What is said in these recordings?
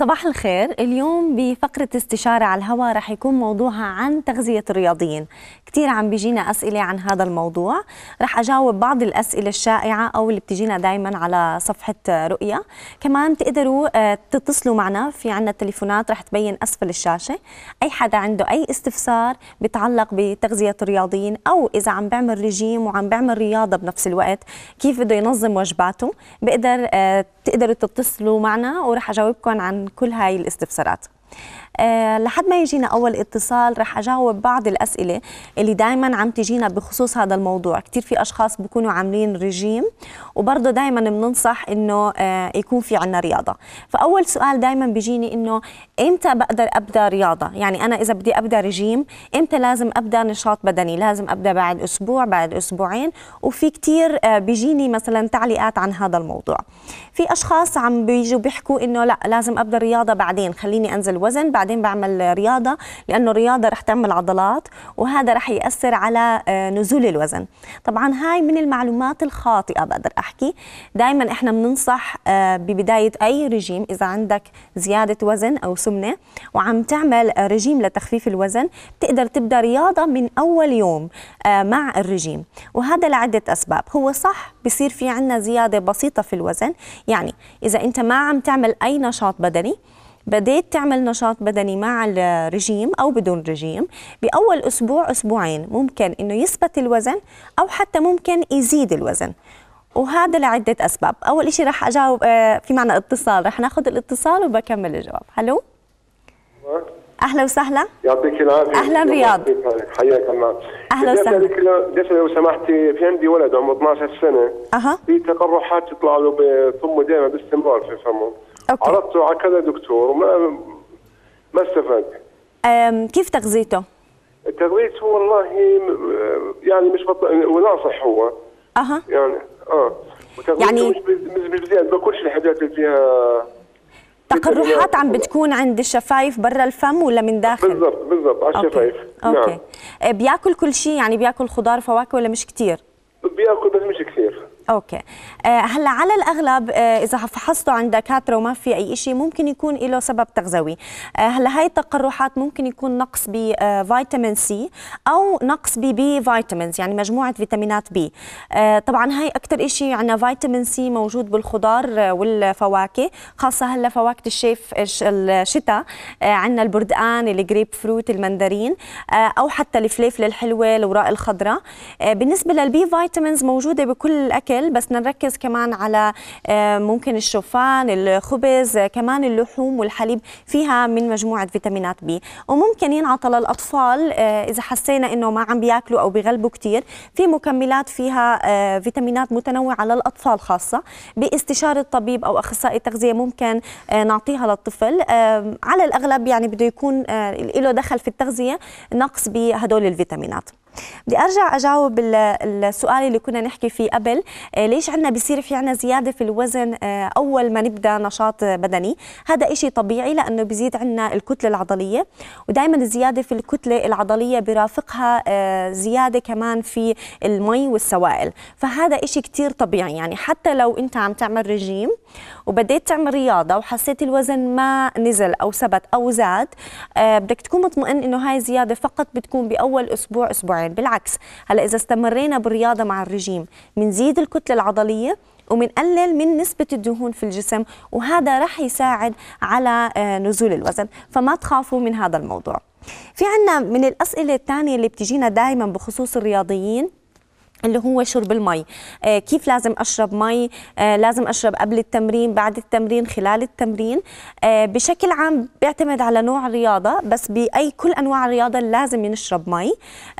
صباح الخير. اليوم بفقرة استشارة على الهواء رح يكون موضوعها عن تغذية الرياضيين. كثير عم بيجينا أسئلة عن هذا الموضوع. رح أجاوب بعض الأسئلة الشائعة أو اللي بتجينا دايما على صفحة رؤية كمان تقدروا آه، تتصلوا معنا. في عنا التليفونات رح تبين أسفل الشاشة. أي حدا عنده أي استفسار بيتعلق بتغذية الرياضيين أو إذا عم بيعمل رجيم وعم بيعمل رياضة بنفس الوقت كيف بده ينظم وجباته بقدر آه، تقدروا تتصلوا معنا ورح أجاوبكم عن كل هاي الاستفسارات. لحد ما يجينا أول اتصال رح أجاوب بعض الأسئلة اللي دائما عم تجينا بخصوص هذا الموضوع. كثير في أشخاص بيكونوا عاملين رجيم وبرضه دائما بننصح إنه أه يكون في عنا رياضة. فأول سؤال دائما بيجيني إنه إمتى بقدر أبدأ رياضة؟ يعني أنا إذا بدي أبدأ رجيم إمتى لازم أبدأ نشاط بدني؟ لازم أبدأ بعد أسبوع بعد أسبوعين؟ وفي كثير أه بيجيني مثلا تعليقات عن هذا الموضوع. في أشخاص عم بيجوا بيحكوا إنه لا لازم أبدأ رياضة بعدين خليني أنزل وزن بعدين بعمل رياضة لأنه الرياضة رح تعمل عضلات وهذا رح يأثر على نزول الوزن. طبعا هاي من المعلومات الخاطئة بقدر أحكي. دائما إحنا بننصح ببداية أي رجيم إذا عندك زيادة وزن أو سمنة وعم تعمل رجيم لتخفيف الوزن بتقدر تبدأ رياضة من أول يوم مع الرجيم. وهذا لعدة أسباب. هو صح بصير في عندنا زيادة بسيطة في الوزن. يعني إذا أنت ما عم تعمل أي نشاط بدني بديت تعمل نشاط بدني مع الرجيم أو بدون رجيم. بأول أسبوع أسبوعين ممكن إنه يثبت الوزن أو حتى ممكن يزيد الوزن. وهذا لعدة أسباب. أول شيء رح أجاوب في معنا اتصال. رح ناخذ الاتصال وبكمل الجواب. هلو؟ أهلا وسهلا. يعطيك العافية. أهلا رياض. حياك الله. أهلا وسهلا. بدي لو سمحتي في عندي ولد عمره 12 سنة. أها. في تقرحات تطلع له بفمه دائما باستمرار في فمه أوكي. عرضته على كذا دكتور وما ما استفاد. كيف تغذيته؟ تغذيته والله يعني مش بط... وناصح هو. أها. يعني آه. يعني- مش مش بزيادة باكلش الحاجات اللي فيها تقرحات عم بتكون عند الشفايف برا الفم ولا من داخل؟ بالضبط بالضبط على الشفايف. أوكي. نعم. بياكل كل شيء؟ يعني بياكل خضار فواكه ولا مش كتير؟ بياكل بس مش كثير. okay. آه هلأ على الأغلب آه إذا فحصته عند دكاترة وما في أي شيء ممكن يكون له سبب تغذوي. آه هلأ هاي التقرحات ممكن يكون نقص بفيتامين C أو نقص ب B vitamins يعني مجموعة فيتامينات B طبعا هاي أكثر شيء عندنا فيتامين C موجود بالخضار والفواكه خاصة هلأ فواكه الشيف الش- الشتاء عندنا البردقان الجريب فروت المندرين أو حتى الفليفلة الحلوة الاوراق الخضراء. بالنسبة لل B vitamins موجودة بكل الأكل بس نركز كمان على آه ممكن الشوفان الخبز كمان اللحوم والحليب فيها من مجموعة فيتامينات B. وممكن ينعطى للأطفال آه إذا حسينا إنه ما عم بياكلوا أو بيغلبوا كثير في مكملات فيها آه فيتامينات متنوعة للأطفال خاصة. باستشارة طبيب أو أخصائي تغذيه ممكن نعطيها للطفل. على الأغلب يعني بده يكون له دخل في التغذية نقص بهدول الفيتامينات. بدي أرجع أجاوب ال- السؤال اللي كنا نحكي فيه قبل. آه، ليش عندنا بيصير في عندنا زيادة في الوزن آه، أول ما نبدأ نشاط بدني؟ هذا إشي طبيعي لأنه بيزيد عندنا الكتلة العضلية ودائما الزيادة في الكتلة العضلية برافقها آه، زيادة كمان في المي والسوائل. فهذا إشي كتير طبيعي. يعني حتى لو أنت عم تعمل رجيم وبديت تعمل رياضة وحسيت الوزن ما نزل أو ثبت أو زاد بدك تكون مطمئن إنه هاي زياده فقط بتكون بأول أسبوع أسبوعين. بالعكس هلا إذا استمرينا بالرياضة مع الرجيم بنزيد الكتلة العضلية ومنقلل من نسبة الدهون في الجسم وهذا رح يساعد على آه، نزول الوزن. فما تخافوا من هذا الموضوع. في عنا من الأسئلة الثانية اللي بتجينا دائما بخصوص الرياضيين. اللي هو شرب المي. آه كيف لازم أشرب مي؟ آه لازم أشرب قبل التمرين بعد التمرين خلال التمرين. آه بشكل عام بيعتمد على نوع الرياضة بس بأي كل أنواع الرياضة لازم نشرب مي.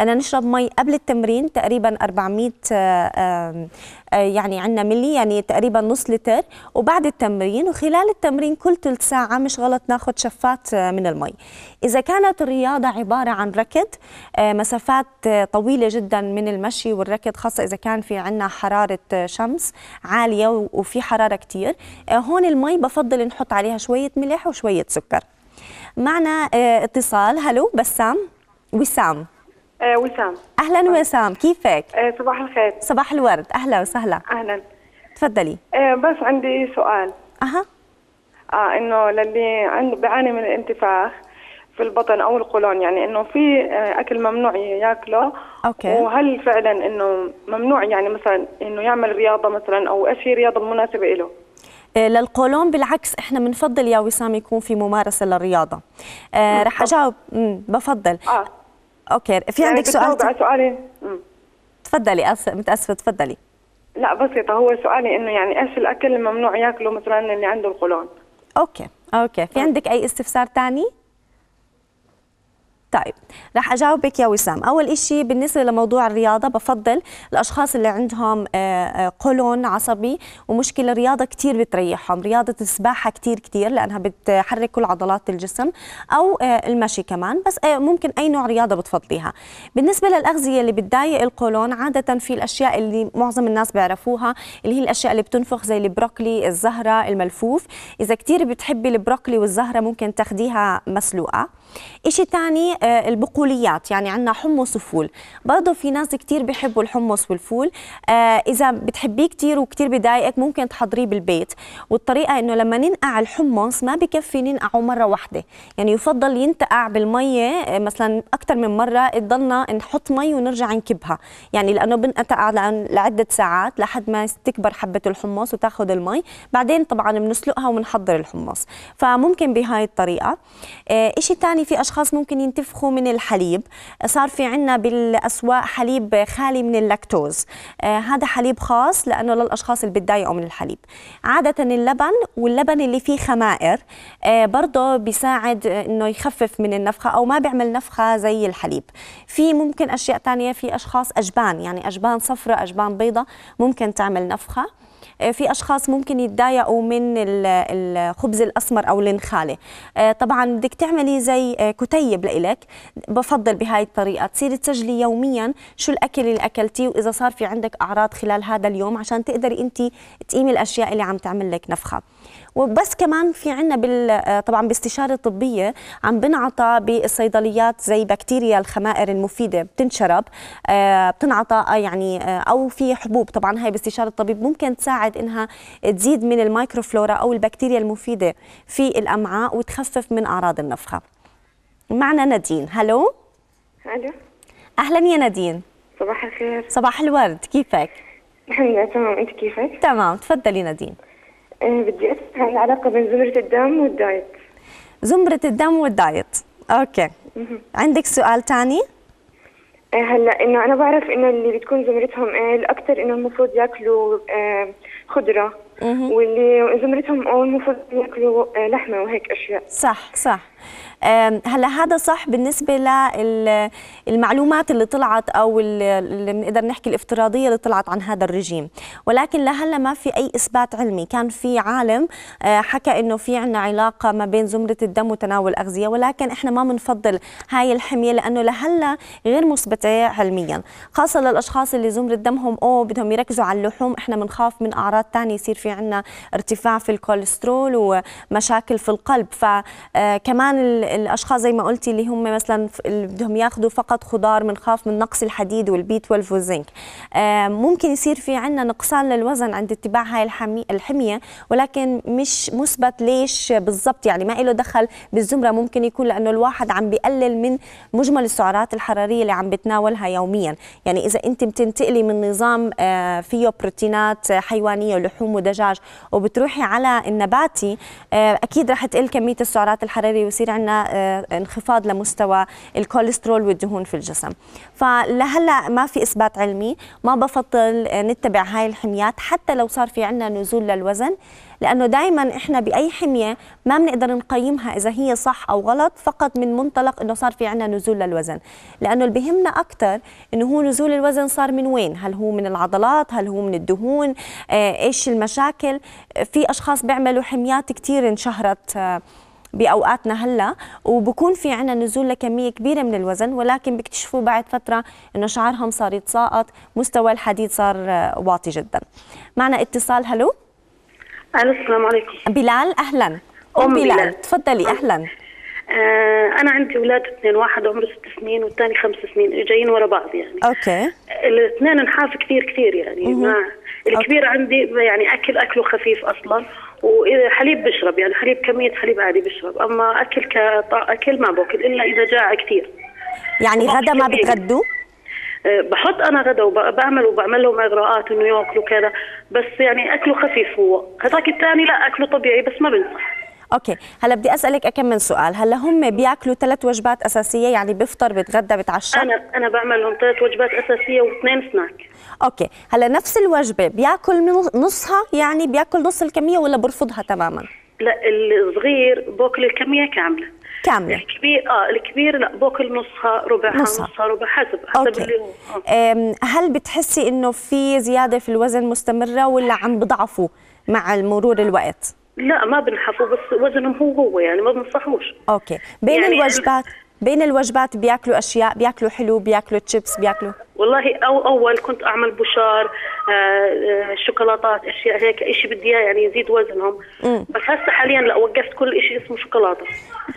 أنا نشرب مي قبل التمرين تقريبا 400 آه آه آه يعني عندنا ملي يعني تقريبا نص لتر. وبعد التمرين وخلال التمرين كل ثلث ساعة مش غلط ناخذ شفات من المي. إذا كانت الرياضة عبارة عن ركض مسافات طويلة جدا من المشي والركض خاصة إذا كان في عنا حرارة آه شمس عالية و- وفي حرارة كتير آه هون المي بفضل نحط عليها شوية ملح وشوية سكر. معنا آه اتصال. هلو بسام. وسام. آه وسام. أهلا وسام كيفك؟ آه صباح الخير. صباح الورد. أهلا وسهلا. أهلا. تفضلي. آه بس عندي سؤال. أها. آه إنه للي عنده بيعاني من الانتفاخ في البطن أو القولون يعني إنه في آه، أكل ممنوع ياكله. أوكي. وهل فعلا إنه ممنوع يعني مثلا إنه يعمل رياضة مثلا أو إيش هي الرياضه المناسبه له؟ آه، للقولون بالعكس إحنا بنفضل يا وسام يكون في ممارسة للرياضة. آه رح أجاوب. بفضل. آه. okay. في يعني عندك سؤال؟ على سؤالي؟ مم. تفضلي أس... متأسفة تفضلي. لا بسيطة. هو سؤالي إنه يعني إيش الأكل الممنوع ياكله مثلا اللي عنده القولون؟ okay okay. في عندك أي استفسار تاني؟ طيب رح أجاوبك يا وسام. أول إشي بالنسبة لموضوع الرياضة بفضل الأشخاص اللي عندهم آه، آه، قولون عصبي ومشكلة الرياضة كتير بتريحهم. رياضة السباحة كتير كتير لأنها بتحرك كل عضلات الجسم أو آه، المشي كمان. بس ممكن أي نوع رياضة بتفضليها. بالنسبة للأغذية اللي بتضايق القولون عادة في الأشياء اللي معظم الناس بيعرفوها اللي هي الأشياء اللي بتنفخ زي البروكلي الزهرة الملفوف. إذا كتير بتحبي البروكلي والزهرة ممكن تاخديها مسلوقة. إشي تاني آه، البقوليات يعني عنا حمص وفول. برضه في ناس كتير بيحبوا الحمص والفول. آه، إذا بتحبيه كتير وكتير بضايقك ممكن تحضريه بالبيت. والطريقة إنه لما ننقع الحمص ما بكفي ننقعه مرة واحدة. يعني يفضل ينتقع بالمية آه، مثلا أكثر من مرة تضلنا نحط مي ونرجع نكبها. يعني لأنه بنقطع لعدة ساعات لحد ما تكبر حبة الحمص وتاخذ المي. بعدين طبعا بنسلقها وبنحضر الحمص. فممكن بهاي الطريقة. إشي تاني في أشخاص ممكن ينتفخوا من الحليب. صار في عنا بالأسواق حليب خالي من اللاكتوز. آه، هذا حليب خاص لأنه للأشخاص اللي بتضايقوا من الحليب. عادة اللبن واللبن اللي فيه خمائر آه، برضه بيساعد إنه يخفف من النفخة أو ما بيعمل نفخة زي الحليب. في ممكن أشياء تانية في أشخاص أجبان يعني أجبان صفراء أجبان بيضة ممكن تعمل نفخة. آه، في أشخاص ممكن يتضايقوا من ال- الخبز الأسمر أو النخاله آه، طبعا بدك تعملي زي آه، كتيب لإلك. بفضل بهاي الطريقة. تصيري تسجلي يوميا شو الأكل اللي أكلتيه وإذا صار في عندك أعراض خلال هذا اليوم عشان تقدري انت تقيمي الأشياء اللي عم تعمل لك نفخة. وبس كمان في عنا بال آه، طبعا باستشارة طبية عم بنعطى بالصيدليات زي بكتيريا الخمائر المفيدة بتنشرب آه، بتنعطى آه، يعني أو في حبوب. طبعا هاي باستشارة الطبيب ممكن تساعد إنها تزيد من الميكروفلورا أو البكتيريا المفيدة في الأمعاء وتخفف من أعراض النفخة. معنا نادين. hello؟ ألو أهلا يا نادين. صباح الخير. صباح الورد. كيفك؟ الحمد لله تمام. أنت كيفك؟ تمام. تفضلي نادين. بدي أسأل عن العلاقة بين زمرة الدم والدايت. زمرة الدم والدايت. أوكي. عندك سؤال تاني؟ آه هلأ إنه أنا بعرف إنه اللي بتكون زمرتهم O أكثر إنه المفروض ياكلوا خضرة. واللي زمرتهم أو المفروض يأكلوا آه لحمة وهيك أشياء. صح صح. هلأ هذا صح بالنسبة للمعلومات اللي طلعت أو ال- اللي بنقدر نحكي الافتراضية اللي طلعت عن هذا الرجيم. ولكن لهلأ ما في أي إثبات علمي. كان في عالم آه، حكى إنه في عندنا علاقة ما بين زمرة الدم وتناول الأغذية ولكن إحنا ما بنفضل هاي الحمية لأنه لهلأ غير مثبتة علميا. خاصة للأشخاص اللي زمرة دمهم O بدهم يركزوا على اللحوم إحنا بنخاف من أعراض ثانية يصير في عندنا ارتفاع في الكوليسترول ومشاكل في القلب. فكمان الأشخاص زي ما قلتي اللي هم مثلا بدهم ياخذوا فقط خضار بنخاف من نقص الحديد وال B 12 والزنك. آه، ممكن يصير في عندنا نقصان للوزن عند اتباع هاي الحمي الحمية ولكن مش مثبت ليش بالضبط. يعني ما له دخل بالزمرة ممكن يكون لأنه الواحد عم بيقلل من مجمل السعرات الحرارية اللي عم بتناولها يوميا. يعني إذا أنت بتنتقلي من نظام آه، فيه بروتينات حيوانية ولحوم ودجاج وبتروحي على النباتي آه، أكيد رح تقل كمية السعرات الحرارية ويصير عندنا انخفاض لمستوى الكوليسترول والدهون في الجسم. فلهلا ما في إثبات علمي ما بفضل آه، نتبع هاي الحميات حتى لو صار في عندنا نزول للوزن. لأنه دائما إحنا بأي حمية ما بنقدر نقيمها إذا هي صح أو غلط فقط من منطلق إنه صار في عندنا نزول للوزن. لأنه اللي بهمنا أكثر إنه هو نزول الوزن صار من وين؟ هل هو من العضلات؟ هل هو من الدهون؟ آه، إيش المشاكل؟ في أشخاص بيعملوا حميات كثير انشهرت آه، بأوقاتنا هلأ وبكون في عنا نزول لكمية كبيرة من الوزن ولكن بيكتشفوا بعد فترة إنه شعرهم صار يتساقط مستوى الحديد صار آه، واطي جدا. معنا اتصال هلو؟ ألو السلام عليكم. بلال أهلا. أم بلال بلال. تفضلي أهلا. آه أنا عندي أولاد اثنين واحد عمره ست سنين والثاني خمس سنين جايين ورا بعض يعني. أوكي. الاثنين نحاف كثير كثير يعني. ما الكبير عندي يعني أكل أكله خفيف أصلا وإذا حليب بشرب يعني حليب كمية حليب عادي بشرب أما أكل كاكل ما باكل إلا إذا جاع كثير. يعني غدا ما بتغدوا؟ أه، بحط أنا غدا وبعمل وبعمل لهم إغراءات انه ياكلوا كذا بس يعني أكله خفيف هو. هذاك الثاني لا أكله طبيعي بس ما بنصح. okay. هلا بدي أسألك كم من سؤال. هلا هم بياكلوا ثلاث وجبات أساسية؟ يعني بفطر بتغدى بتعشى؟ أنا أنا بعمل لهم ثلاث وجبات أساسية واثنين snack. okay. هلا نفس الوجبة بياكل نصها؟ يعني بياكل نص الكمية ولا برفضها تماما؟ لا الصغير باكل الكمية كاملة. كاملة. الكبير آه الكبير لا باكل نصها ربعها نصها, نصها ربع حسب حسب okay. اللي هو آه. هل بتحسي إنه في زيادة في الوزن مستمرة ولا عم بضعفوا مع مرور الوقت؟ لا ما بنحفوا بس وزنهم هو هو يعني ما بنصحوش. okay. بين يعني الوجبات بين الوجبات بياكلوا أشياء بياكلوا حلو بياكلوا تشيبس بياكلوا والله أو أول كنت أعمل فشار آه، آه، شوكولاتات أشياء هيك شيء بدي إياه يعني يزيد وزنهم مم. بس هسه حاليا لا وقفت كل شيء اسمه شوكولاتة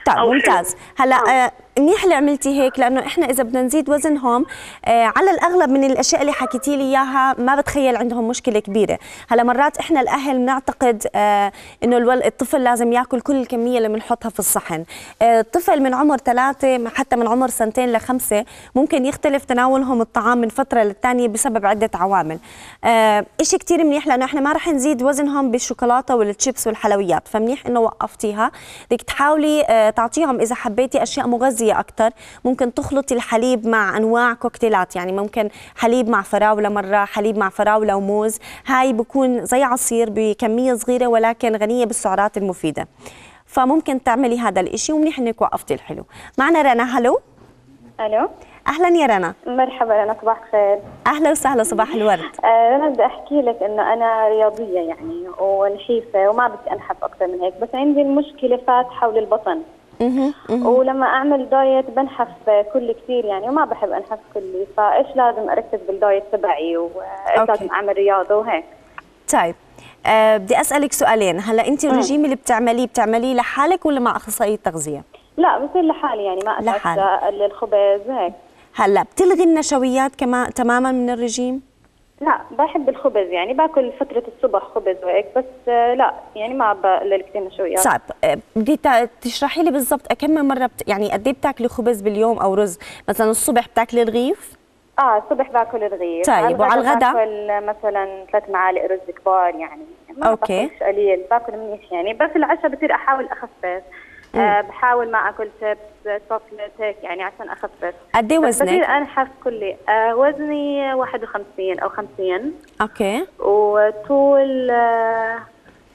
طيب ممتاز هلأ آه. منيح اللي عملتي هيك لأنه إحنا إذا بدنا نزيد وزنهم آه على الأغلب من الأشياء اللي حكيتي لي إياها ما بتخيل عندهم مشكلة كبيرة. هلا مرات إحنا الأهل بنعتقد آه إنه الطفل لازم يأكل كل الكمية اللي بنحطها في الصحن. آه الطفل من عمر ثلاثة حتى من عمر سنتين لخمسة ممكن يختلف تناولهم الطعام من فترة للثانيه بسبب عدة عوامل. آه شيء كثير منيح لأنه إحنا ما رح نزيد وزنهم بالشوكولاتة والتشيبس والحلويات فمنيح إنه وقفتيها. بدك تحاولي آه تعطيهم إذا حبيتي أشياء مغذية مغذية أكثر ممكن تخلطي الحليب مع أنواع كوكتيلات يعني ممكن حليب مع فراولة مرة حليب مع فراولة وموز هاي بكون زي عصير بكمية صغيرة ولكن غنية بالسعرات المفيدة. فممكن تعملي هذا الإشي ومنيح إنك وقفتي الحلو. معنا رنا هلو؟ ألو أهلا يا رنا. مرحبا رنا صباح الخير. أهلا وسهلا صباح الورد. آه رنا بدي أحكي لك إنه أنا رياضية يعني ونحيفه وما بدي أنحف أكثر من هيك بس عندي المشكلة fat حول البطن ولما أعمل diet بنحف كل كثير يعني وما بحب أنحف كلي فإيش لازم اركز بال diet تبعي وايش لازم أعمل رياضة وهيك. طيب أه بدي أسألك سؤالين. هلأ أنت الرجيم اللي بتعمليه بتعمليه لحالك ولا مع أخصائية تغذية؟ لا بصير لحالي يعني ما اتعشى الخبز هيك. هلأ بتلغي النشويات كمان تماما من الرجيم؟ لا بحب الخبز يعني باكل فترة الصبح خبز وهيك بس آه، لا يعني ما بقلل كثير نشويات صعب. آه، بدي تشرحي لي بالضبط كم مرة بت... يعني قد إيه بتاكلي خبز باليوم أو رز؟ مثلا الصبح بتاكلي رغيف؟ آه الصبح باكل رغيف. طيب وعلى الغداء باكل مثلا ثلاث معالق رز كبار يعني ما okay. قليل باكل منيح يعني بس العشاء بصير أحاول أخفف. آه بحاول ما أكل شيبس شوكليت هيك يعني عشان أخفف. قد إيه وزنك؟ بصير انحف كلي. آه وزني 51 أو 50 okay. وطول آه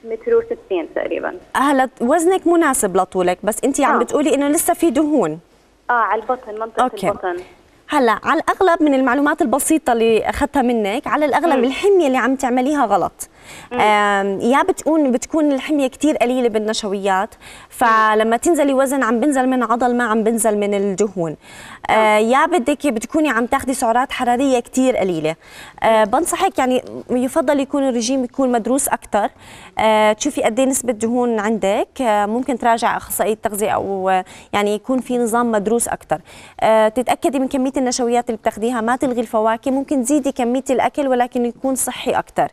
متر و60 تقريبا. هلا وزنك مناسب لطولك بس انت عم آه. بتقولي إنه لسه في دهون. آه على البطن منطقة okay. البطن. هلأ على الأغلب من المعلومات البسيطة اللي أخذتها منك على الأغلب م. الحمية اللي عم تعمليها غلط. يا بتكون بتكون الحمية كثير قليلة بالنشويات. فلما تنزلي وزن عم بنزل من عضل ما عم بنزل من الدهون. آه يا بدك بتكوني عم تاخذي سعرات حرارية كثير قليلة. آه بنصحك يعني يفضل يكون الرجيم يكون مدروس أكثر آه تشوفي قد إيه نسبة دهون عندك. آه ممكن تراجع أخصائية تغذيه أو يعني يكون في نظام مدروس أكثر آه تتأكدي من كمية النشويات اللي بتاخذيها ما تلغي الفواكه. ممكن تزيدي كمية الأكل ولكن يكون صحي أكثر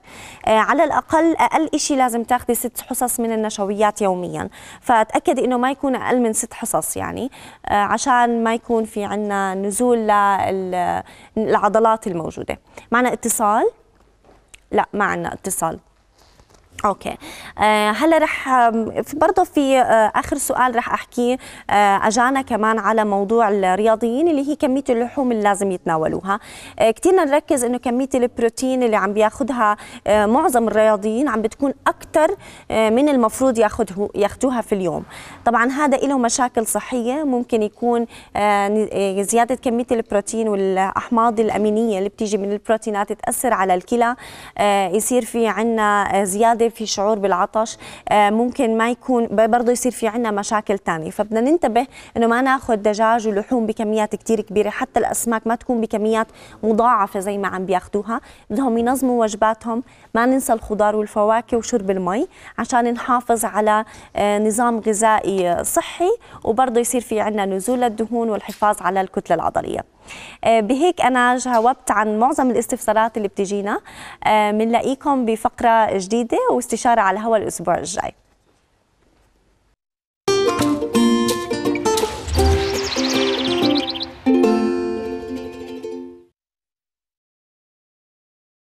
آه على على الأقل أقل شيء لازم تاخذي ست حصص من النشويات يوميا. فتأكدي إنه ما يكون أقل من ست حصص يعني آه، عشان ما يكون في عنا نزول للعضلات الموجودة. معنا اتصال؟ لا ما عنا اتصال. أوكي. آه هلا رح برضه في آه آخر سؤال رح أحكيه. آه أجانا كمان على موضوع الرياضيين اللي هي كمية اللحوم اللي لازم يتناولوها. آه كثير نركز إنه كمية البروتين اللي عم بياخذها آه معظم الرياضيين عم بتكون أكثر آه من المفروض ياخذه ياخذوها في اليوم. طبعا هذا له مشاكل صحية. ممكن يكون آه, آه، زيادة كمية البروتين والأحماض الأمينية اللي بتيجي من البروتينات تأثر على الكلى. آه يصير في عندنا آه، زياده في شعور بالعطش آه، ممكن ما يكون برضه يصير في عندنا مشاكل ثانية فبدنا ننتبه إنه ما ناخذ دجاج ولحوم بكميات كثير كبيرة حتى الأسماك ما تكون بكميات مضاعفة زي ما عم بياخذوها بدهم ينظموا وجباتهم ما ننسى الخضار والفواكه وشرب المي عشان نحافظ على آه، نظام غذائي صحي. وبرضه يصير في عندنا نزول الدهون والحفاظ على الكتلة العضلية. بهيك أنا جاوبت عن معظم الاستفسارات اللي بتجينا. بنلاقيكم بفقرة جديدة واستشارة على هوا الأسبوع الجاي.